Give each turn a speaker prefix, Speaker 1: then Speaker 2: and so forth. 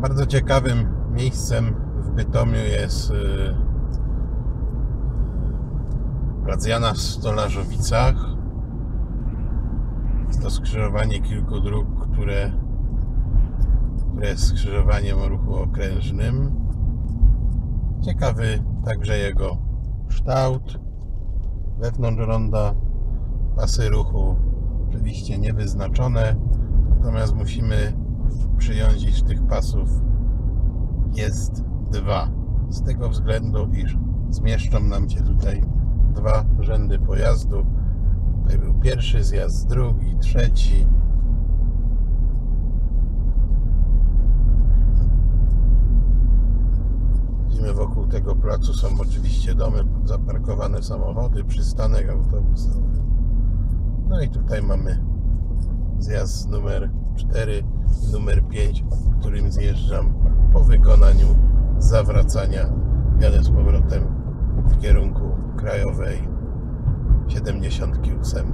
Speaker 1: Bardzo ciekawym miejscem w Bytomiu jest y, plac Jana w Stolarzowicach. Jest to skrzyżowanie kilku dróg, które, które jest skrzyżowaniem o ruchu okrężnym. Ciekawy także jego kształt. Wewnątrz ronda pasy ruchu oczywiście niewyznaczone, natomiast musimy przyjąć, tych pasów jest dwa. Z tego względu, iż zmieszczą nam się tutaj dwa rzędy pojazdów. Tutaj był pierwszy zjazd, drugi, trzeci. Widzimy wokół tego placu są oczywiście domy, zaparkowane samochody, przystanek autobusowy. No i tutaj mamy zjazd numer 4 i numer 5, którym zjeżdżam po wykonaniu zawracania. Jadę z powrotem w kierunku krajowej 78.